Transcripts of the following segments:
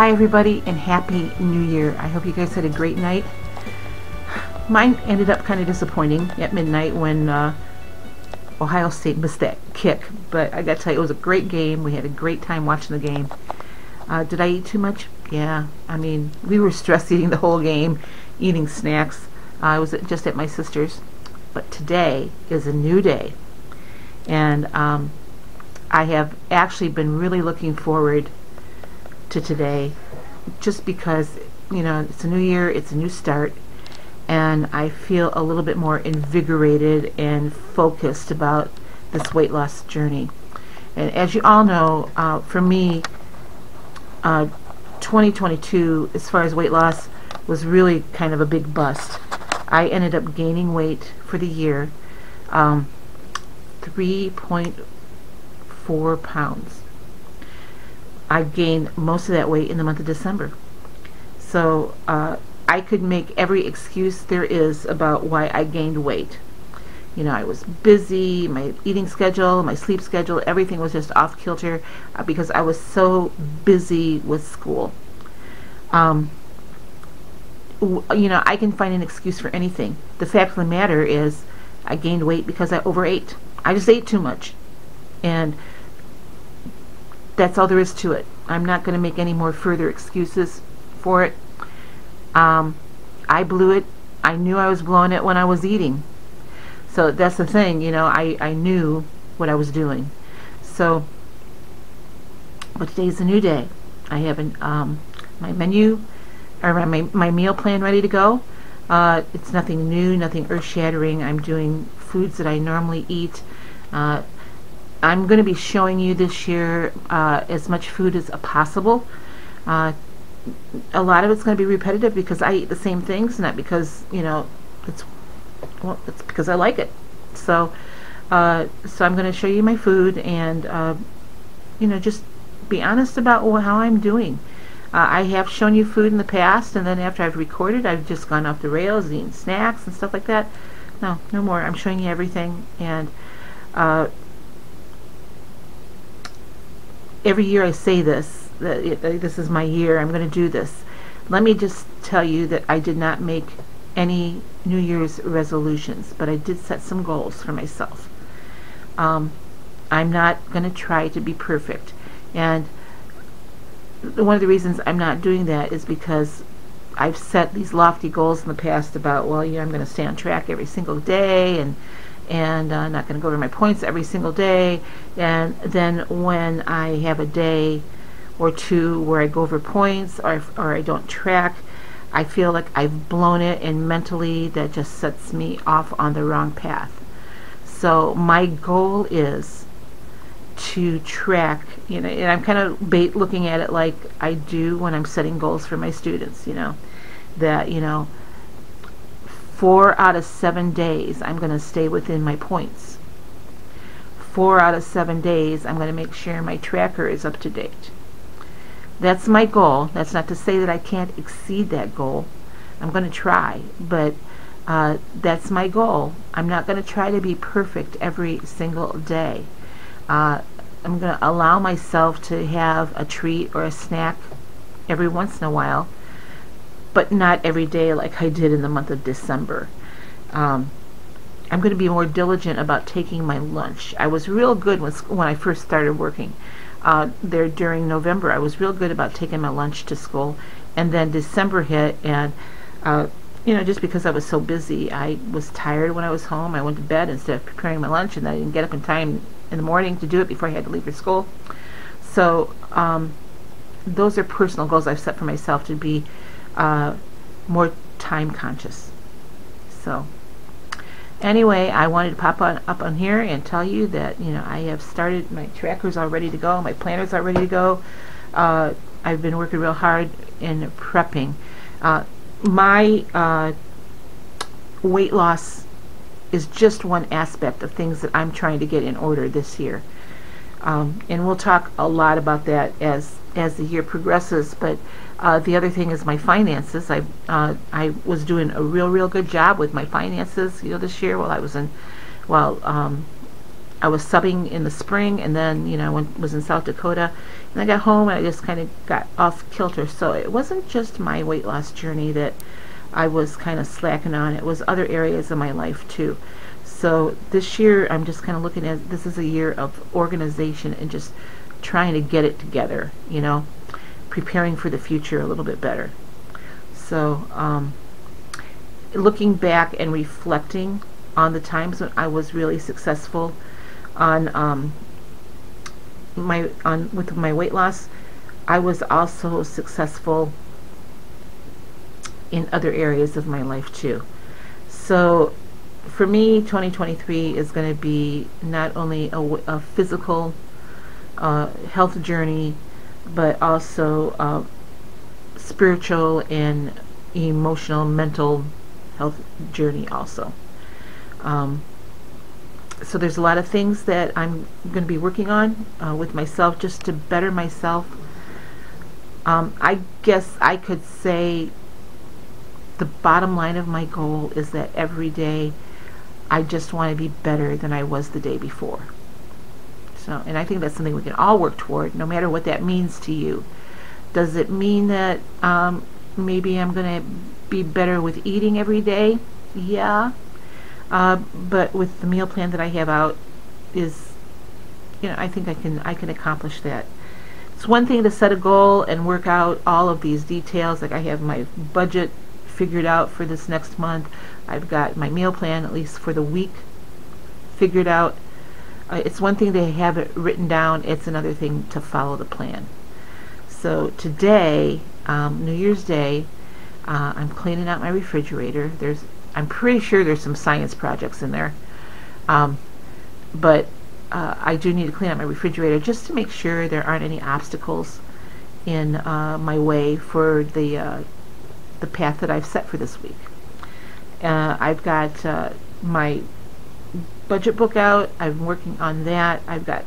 Hi everybody and Happy New Year. I hope you guys had a great night. Mine ended up kind of disappointing at midnight when uh, Ohio State missed that kick. But I got to tell you, it was a great game. We had a great time watching the game. Uh, did I eat too much? Yeah. I mean, we were stress eating the whole game, eating snacks. Uh, I was just at my sister's. But today is a new day. And um, I have actually been really looking forward to today just because, you know, it's a new year, it's a new start, and I feel a little bit more invigorated and focused about this weight loss journey. And as you all know, uh, for me, uh, 2022, as far as weight loss, was really kind of a big bust. I ended up gaining weight for the year, um, 3.4 pounds. I gained most of that weight in the month of December. So uh, I could make every excuse there is about why I gained weight. You know, I was busy, my eating schedule, my sleep schedule, everything was just off kilter uh, because I was so busy with school. Um, you know, I can find an excuse for anything. The fact of the matter is, I gained weight because I overate. I just ate too much. And that's all there is to it. I'm not going to make any more further excuses for it. Um, I blew it. I knew I was blowing it when I was eating. So that's the thing, you know, I, I knew what I was doing. So, but today's a new day. I have an, um, my menu, or my, my meal plan ready to go. Uh, it's nothing new, nothing earth-shattering. I'm doing foods that I normally eat. Uh, I'm going to be showing you this year uh, as much food as possible. Uh, a lot of it's going to be repetitive because I eat the same things, not because you know it's well, it's because I like it. So, uh, so I'm going to show you my food and uh, you know just be honest about how I'm doing. Uh, I have shown you food in the past, and then after I've recorded, I've just gone off the rails, and snacks and stuff like that. No, no more. I'm showing you everything, and uh, every year I say this, that this is my year, I'm going to do this. Let me just tell you that I did not make any New Year's resolutions, but I did set some goals for myself. Um, I'm not going to try to be perfect. And one of the reasons I'm not doing that is because I've set these lofty goals in the past about, well, yeah, I'm going to stay on track every single day and and uh, not going to go over my points every single day. And then when I have a day or two where I go over points or, or I don't track, I feel like I've blown it and mentally that just sets me off on the wrong path. So my goal is to track, you know, and I'm kind of bait looking at it like I do when I'm setting goals for my students, you know, that, you know, Four out of seven days, I'm going to stay within my points. Four out of seven days, I'm going to make sure my tracker is up to date. That's my goal. That's not to say that I can't exceed that goal. I'm going to try, but uh, that's my goal. I'm not going to try to be perfect every single day. Uh, I'm going to allow myself to have a treat or a snack every once in a while but not every day like I did in the month of December. Um, I'm going to be more diligent about taking my lunch. I was real good when, when I first started working uh, there during November. I was real good about taking my lunch to school. And then December hit, and uh, you know, just because I was so busy, I was tired when I was home. I went to bed instead of preparing my lunch, and I didn't get up in time in the morning to do it before I had to leave for school. So um, those are personal goals I've set for myself to be uh, more time conscious. So anyway, I wanted to pop on up on here and tell you that you know I have started my trackers all ready to go, my planners are ready to go. Uh, I've been working real hard in prepping. Uh, my uh, weight loss is just one aspect of things that I'm trying to get in order this year. Um, and we'll talk a lot about that as as the year progresses. But uh, the other thing is my finances. I uh, I was doing a real real good job with my finances, you know, this year while I was in, while um, I was subbing in the spring and then, you know, went, was in South Dakota. And I got home and I just kind of got off kilter. So it wasn't just my weight loss journey that I was kind of slacking on. It was other areas of my life too. So this year I'm just kind of looking at this is a year of organization and just trying to get it together, you know, preparing for the future a little bit better. So um, looking back and reflecting on the times when I was really successful on um, my on with my weight loss, I was also successful in other areas of my life too. So for me, 2023 is going to be not only a, a physical uh, health journey, but also uh, spiritual and emotional, mental health journey also. Um, so there's a lot of things that I'm going to be working on uh, with myself just to better myself. Um, I guess I could say the bottom line of my goal is that every day I just want to be better than I was the day before. So, and I think that's something we can all work toward, no matter what that means to you. Does it mean that um, maybe I'm going to be better with eating every day? Yeah. Uh, but with the meal plan that I have out, is, you know, I think I can I can accomplish that. It's one thing to set a goal and work out all of these details. Like I have my budget figured out for this next month. I've got my meal plan, at least for the week, figured out. It's one thing to have it written down, it's another thing to follow the plan. So today, um, New Year's Day, uh, I'm cleaning out my refrigerator. There's, I'm pretty sure there's some science projects in there. Um, but uh, I do need to clean out my refrigerator just to make sure there aren't any obstacles in uh, my way for the uh, the path that I've set for this week. Uh, I've got uh, my budget book out. I'm working on that. I've got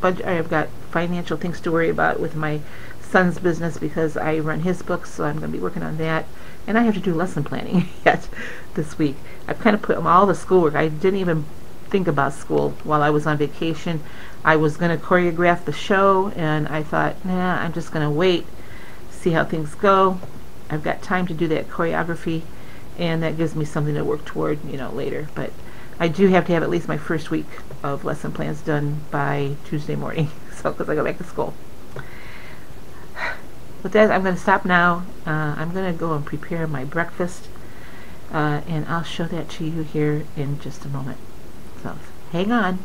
budget. I've got financial things to worry about with my son's business because I run his books, so I'm going to be working on that. And I have to do lesson planning yet this week. I've kind of put all the schoolwork. I didn't even think about school while I was on vacation. I was going to choreograph the show, and I thought, nah, I'm just going to wait, see how things go. I've got time to do that choreography and that gives me something to work toward, you know, later. But I do have to have at least my first week of lesson plans done by Tuesday morning, so because I go back to school. With that, I'm going to stop now. Uh, I'm going to go and prepare my breakfast, uh, and I'll show that to you here in just a moment. So hang on.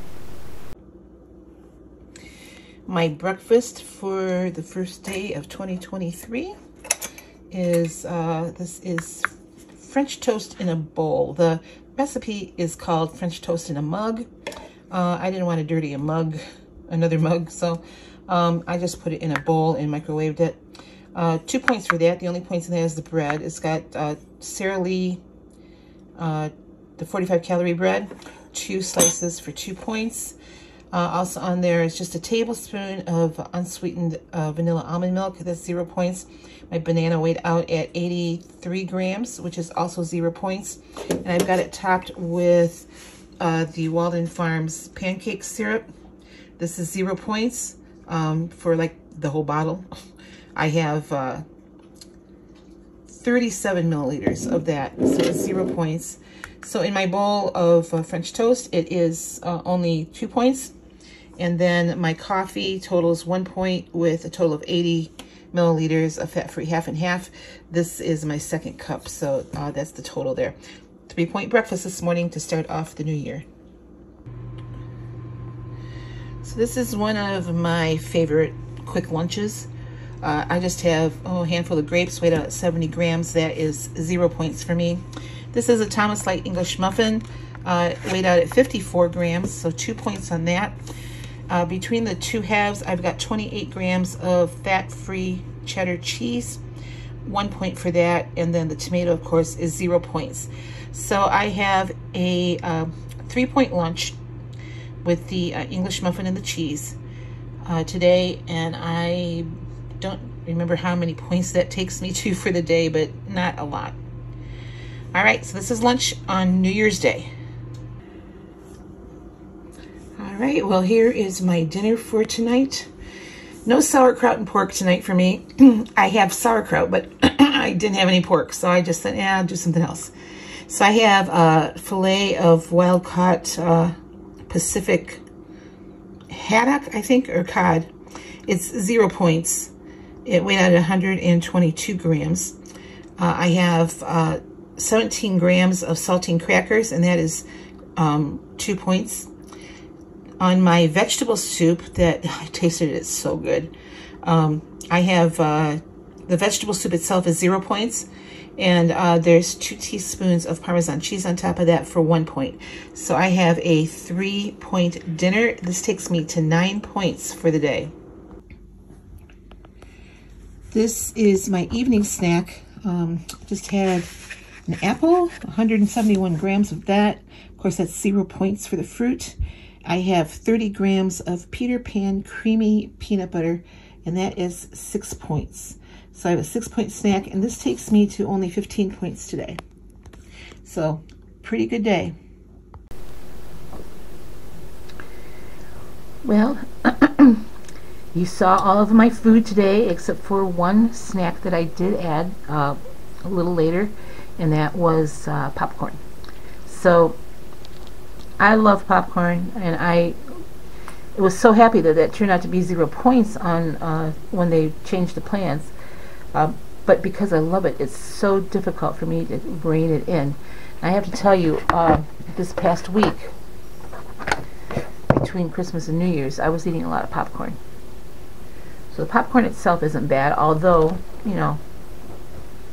My breakfast for the first day of 2023 is uh, this is French toast in a bowl. The recipe is called French toast in a mug. Uh, I didn't want to dirty a mug, another mug, so um, I just put it in a bowl and microwaved it. Uh, two points for that. The only points in that is the bread. It's got uh, Sara Lee, uh, the 45 calorie bread, two slices for two points. Uh, also on there is just a tablespoon of unsweetened uh, vanilla almond milk. That's zero points. My banana weighed out at 83 grams, which is also zero points. And I've got it topped with uh, the Walden Farms pancake syrup. This is zero points um, for like the whole bottle. I have uh, 37 milliliters of that, so it's zero points. So in my bowl of uh, French toast, it is uh, only two points. And then my coffee totals one point with a total of 80 milliliters of fat-free half and half. This is my second cup, so uh, that's the total there. Three-point breakfast this morning to start off the new year. So this is one of my favorite quick lunches. Uh, I just have oh, a handful of grapes weighed out at 70 grams. That is zero points for me. This is a Thomas Light English muffin uh, weighed out at 54 grams, so two points on that. Uh, between the two halves, I've got 28 grams of fat-free cheddar cheese. One point for that, and then the tomato, of course, is zero points. So I have a uh, three-point lunch with the uh, English muffin and the cheese uh, today, and I don't remember how many points that takes me to for the day, but not a lot. All right, so this is lunch on New Year's Day. All right, well, here is my dinner for tonight. No sauerkraut and pork tonight for me. I have sauerkraut, but I didn't have any pork, so I just said, yeah, I'll do something else. So I have a fillet of wild-caught uh, Pacific haddock, I think, or cod. It's zero points. It weighed out 122 grams. Uh, I have uh, 17 grams of saltine crackers, and that is um, two points. On my vegetable soup that I tasted it, it's so good. Um, I have uh, the vegetable soup itself is zero points, and uh, there's two teaspoons of Parmesan cheese on top of that for one point. So I have a three point dinner. This takes me to nine points for the day. This is my evening snack. Um, just had an apple, 171 grams of that. Of course, that's zero points for the fruit. I have 30 grams of Peter Pan creamy peanut butter, and that is six points. So I have a six point snack, and this takes me to only 15 points today. So, pretty good day. Well, you saw all of my food today except for one snack that I did add uh, a little later and that was uh, popcorn. So I love popcorn, and I was so happy that that turned out to be zero points on uh, when they changed the plans. Uh, but because I love it, it's so difficult for me to rein it in. I have to tell you, uh, this past week, between Christmas and New Year's, I was eating a lot of popcorn. So the popcorn itself isn't bad, although, you know,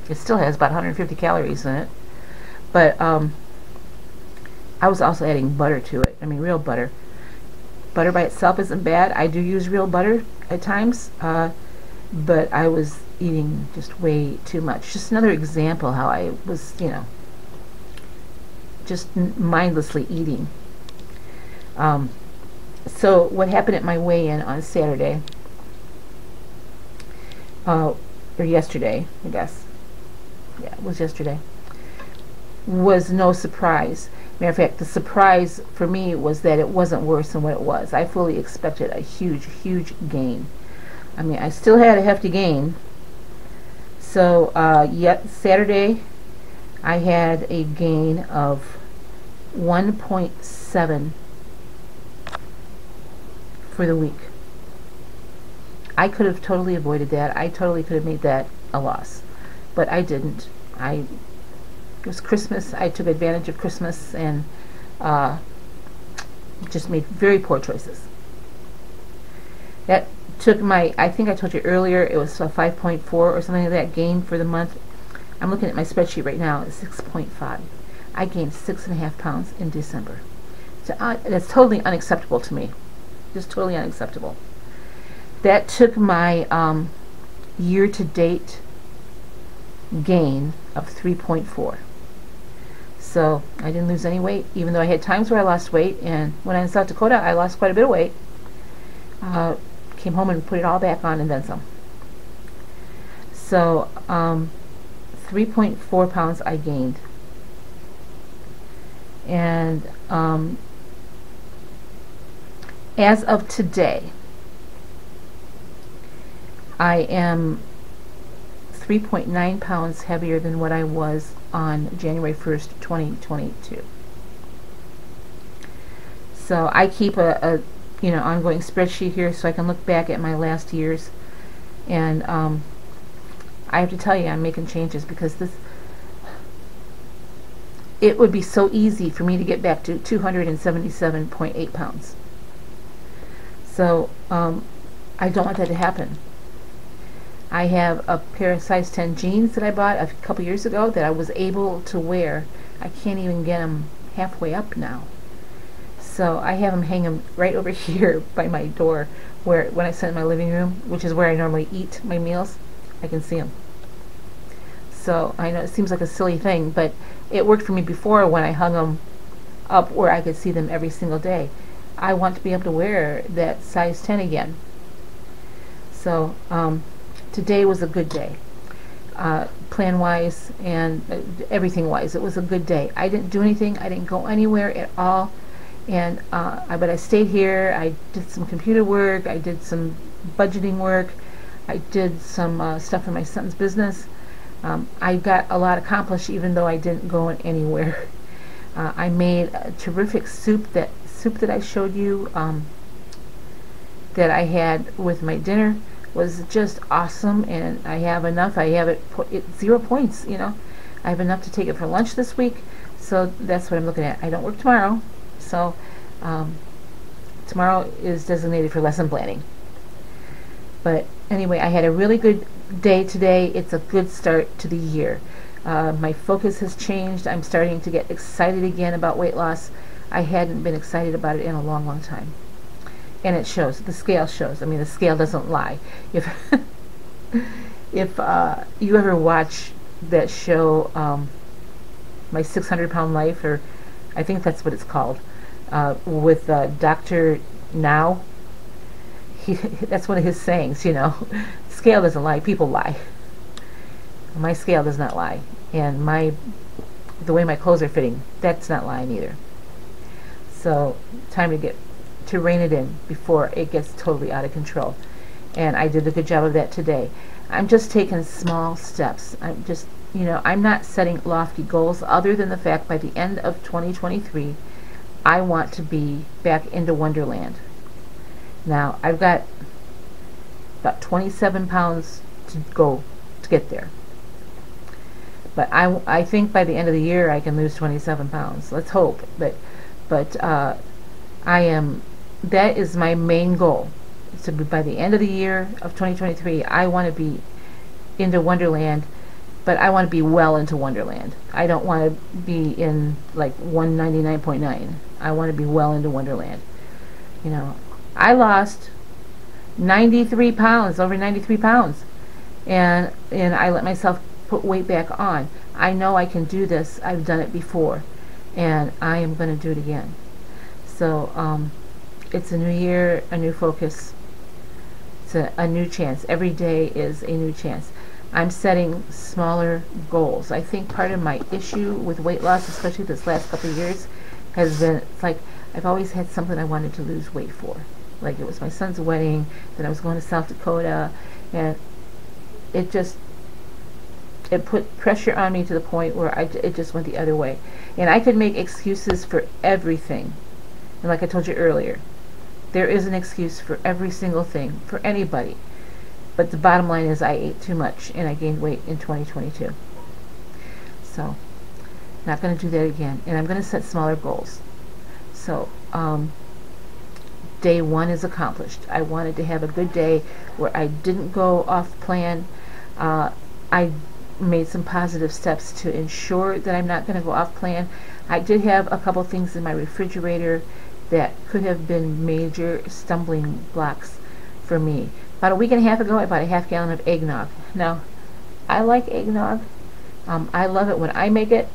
it still has about 150 calories in it. But um, I was also adding butter to it. I mean, real butter. Butter by itself isn't bad. I do use real butter at times. Uh, but I was eating just way too much. Just another example how I was, you know, just mindlessly eating. Um, so what happened at my weigh-in on Saturday, uh, or yesterday, I guess, yeah, it was yesterday, was no surprise. Matter of fact, the surprise for me was that it wasn't worse than what it was. I fully expected a huge, huge gain. I mean, I still had a hefty gain. So, uh, yet Saturday, I had a gain of 1.7 for the week. I could have totally avoided that. I totally could have made that a loss but I didn't. I it was Christmas. I took advantage of Christmas and uh, just made very poor choices. That took my, I think I told you earlier, it was a 5.4 or something like that gain for the month. I'm looking at my spreadsheet right now, it's 6.5. I gained six and a half pounds in December. So uh, that's totally unacceptable to me. Just totally unacceptable. That took my um, year-to-date gain of 3.4. So I didn't lose any weight, even though I had times where I lost weight. And when I was in South Dakota, I lost quite a bit of weight. Uh, came home and put it all back on and then some. So um, 3.4 pounds I gained. And um, as of today, I am 3.9 pounds heavier than what I was on January 1st, 2022. So I keep a, a you know ongoing spreadsheet here so I can look back at my last years and um, I have to tell you I'm making changes because this it would be so easy for me to get back to 277.8 pounds. So um, I don't want that to happen. I have a pair of size 10 jeans that I bought a couple years ago that I was able to wear. I can't even get them halfway up now. So I have them hanging right over here by my door where when I sit in my living room, which is where I normally eat my meals, I can see them. So I know it seems like a silly thing, but it worked for me before when I hung them up where I could see them every single day. I want to be able to wear that size 10 again. So, um, today was a good day. Uh, plan wise and uh, everything wise. It was a good day. I didn't do anything. I didn't go anywhere at all. And uh, I, but I stayed here. I did some computer work. I did some budgeting work. I did some uh, stuff for my son's business. Um, I got a lot accomplished even though I didn't go anywhere. Uh, I made a terrific soup that soup that I showed you um, that I had with my dinner was just awesome and I have enough. I have it, po it zero points, you know. I have enough to take it for lunch this week. So that's what I'm looking at. I don't work tomorrow. So um, tomorrow is designated for lesson planning. But anyway, I had a really good day today. It's a good start to the year. Uh, my focus has changed. I'm starting to get excited again about weight loss. I hadn't been excited about it in a long, long time and it shows. The scale shows. I mean, the scale doesn't lie. If if uh, you ever watch that show, um, My 600 Pound Life, or I think that's what it's called, uh, with uh, Dr. Now, he, that's one of his sayings, you know. scale doesn't lie, people lie. My scale does not lie. And my the way my clothes are fitting, that's not lying either. So, time to get to rein it in before it gets totally out of control. And I did a good job of that today. I'm just taking small steps. I'm just, you know, I'm not setting lofty goals other than the fact by the end of 2023, I want to be back into Wonderland. Now, I've got about 27 pounds to go to get there. But I, I think by the end of the year I can lose 27 pounds. Let's hope. But, but uh, I am that is my main goal. So by the end of the year of 2023, I want to be into Wonderland, but I want to be well into Wonderland. I don't want to be in like 199.9. I want to be well into Wonderland. You know, I lost 93 pounds, over 93 pounds, and and I let myself put weight back on. I know I can do this. I've done it before, and I am going to do it again. So. Um, it's a new year, a new focus. It's a, a new chance. Every day is a new chance. I'm setting smaller goals. I think part of my issue with weight loss, especially this last couple of years, has been it's like I've always had something I wanted to lose weight for. Like it was my son's wedding, then I was going to South Dakota, and it just it put pressure on me to the point where I, it just went the other way. And I could make excuses for everything. And like I told you earlier, there is an excuse for every single thing, for anybody. But the bottom line is I ate too much and I gained weight in 2022. So, not going to do that again. And I'm going to set smaller goals. So, um, day one is accomplished. I wanted to have a good day where I didn't go off plan. Uh, I made some positive steps to ensure that I'm not going to go off plan. I did have a couple things in my refrigerator that could have been major stumbling blocks for me. About a week and a half ago, I bought a half gallon of eggnog. Now, I like eggnog. Um, I love it when I make it,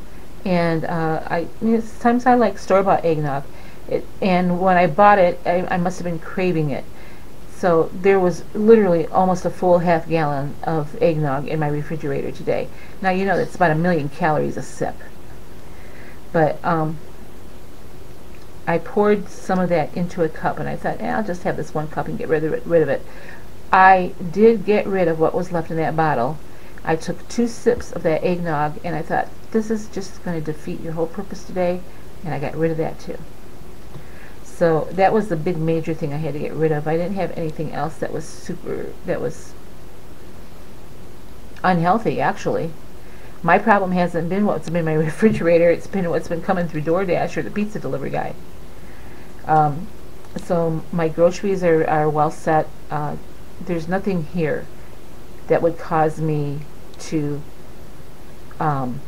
and uh, I sometimes I like store-bought eggnog. It, and when I bought it, I, I must have been craving it. So there was literally almost a full half gallon of eggnog in my refrigerator today. Now you know that's about a million calories a sip. But um, I poured some of that into a cup and I thought, eh, I'll just have this one cup and get rid of it. Rid of it. I did get rid of what was left in that bottle. I took two sips of that eggnog and I thought, this is just going to defeat your whole purpose today. And I got rid of that too. So that was the big major thing I had to get rid of. I didn't have anything else that was super, that was unhealthy actually. My problem hasn't been what's been in my refrigerator, it's been what's been coming through DoorDash or the pizza delivery guy. Um, so my groceries are, are well set. Uh, there's nothing here that would cause me to um,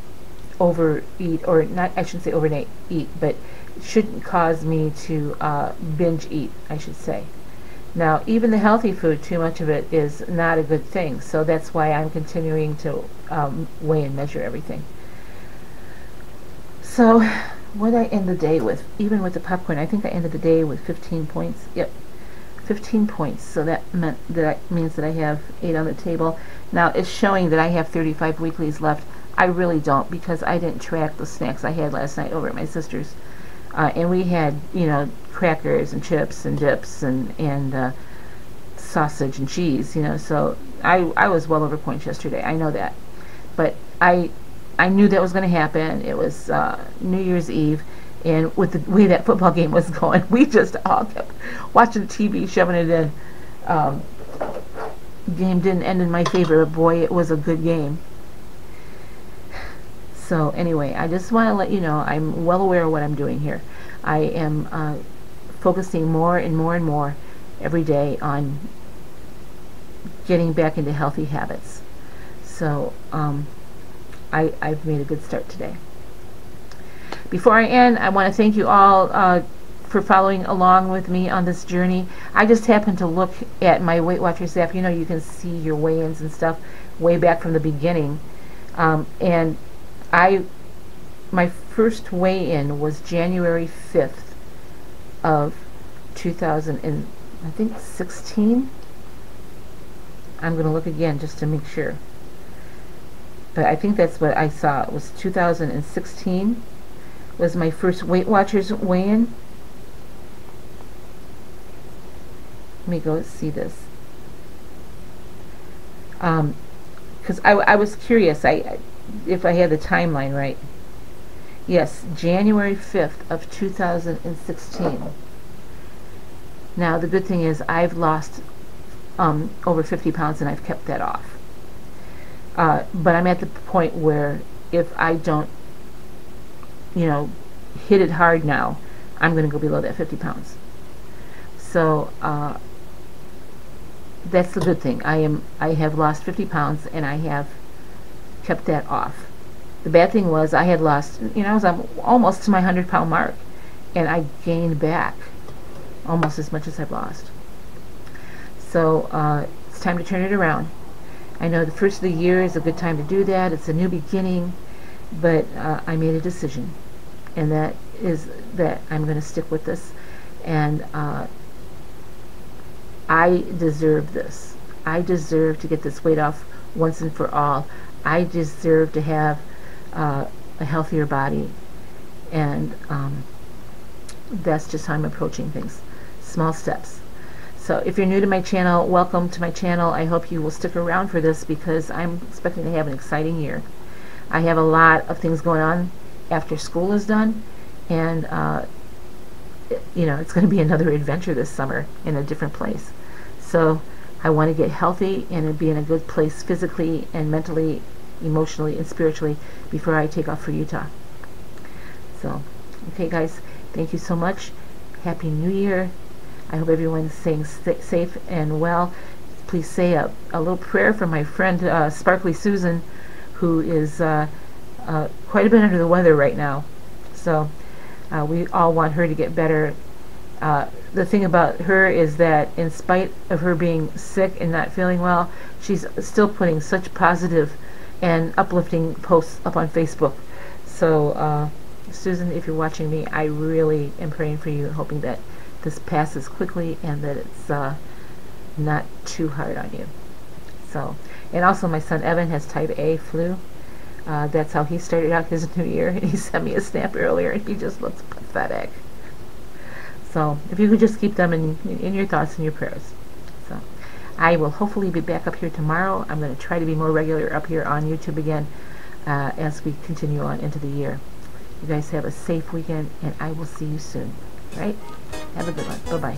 overeat, or not, I shouldn't say overnight eat, but shouldn't cause me to uh, binge eat, I should say. Now, even the healthy food, too much of it is not a good thing. So that's why I'm continuing to um, weigh and measure everything. So what I end the day with? Even with the popcorn, I think I ended the day with 15 points. Yep, 15 points. So that meant that I, means that I have eight on the table. Now it's showing that I have 35 weeklies left. I really don't because I didn't track the snacks I had last night over at my sister's. uh, and we had you know crackers and chips and dips and and uh, sausage and cheese. You know, so I I was well over points yesterday. I know that, but I I knew that was going to happen. It was uh, New Year's Eve. And with the way that football game was going, we just all kept watching TV, shoving it in. Um, game didn't end in my favor, but boy, it was a good game. So anyway, I just want to let you know I'm well aware of what I'm doing here. I am uh, focusing more and more and more every day on getting back into healthy habits. So um, I, I've made a good start today. Before I end, I want to thank you all uh, for following along with me on this journey. I just happened to look at my Weight Watchers app. You know, you can see your weigh-ins and stuff way back from the beginning. Um, and I, my first weigh-in was January 5th of 2000 and I think 16. I'm going to look again just to make sure. But I think that's what I saw. It was 2016 was my first Weight Watchers weigh-in. Let me go see this. Um, because I, I was curious I if I had the timeline right. Yes, January 5th of 2016. Now the good thing is I've lost um, over 50 pounds and I've kept that off. Uh, but I'm at the point where if I don't, you know, hit it hard now, I'm going to go below that 50 pounds. So uh, that's the good thing. I am I have lost 50 pounds and I have kept that off. The bad thing was I had lost, you know, I was almost to my 100 pound mark and I gained back almost as much as I've lost. So uh, it's time to turn it around. I know the first of the year is a good time to do that. It's a new beginning, but uh, I made a decision, and that is that I'm going to stick with this, and uh, I deserve this. I deserve to get this weight off once and for all. I deserve to have uh, a healthier body, and um, that's just how I'm approaching things. Small steps. So if you're new to my channel, welcome to my channel. I hope you will stick around for this because I'm expecting to have an exciting year. I have a lot of things going on after school is done, and uh, you know it's going to be another adventure this summer in a different place. So I want to get healthy and be in a good place physically and mentally, emotionally, and spiritually before I take off for Utah. So, okay, guys, thank you so much. Happy New Year. I hope everyone's staying safe and well. Please say a, a little prayer for my friend uh, Sparkly Susan, who is uh, uh, quite a bit under the weather right now. So uh, we all want her to get better uh, the thing about her is that in spite of her being sick and not feeling well, she's still putting such positive and uplifting posts up on Facebook. So, uh, Susan, if you're watching me, I really am praying for you, and hoping that this passes quickly and that it's uh, not too hard on you. So, and also my son Evan has type A flu. Uh, that's how he started out his new year. and He sent me a snap earlier, and he just looks pathetic. So if you could just keep them in, in your thoughts and your prayers. So I will hopefully be back up here tomorrow. I'm going to try to be more regular up here on YouTube again uh, as we continue on into the year. You guys have a safe weekend, and I will see you soon right? Have a good one. Bye-bye.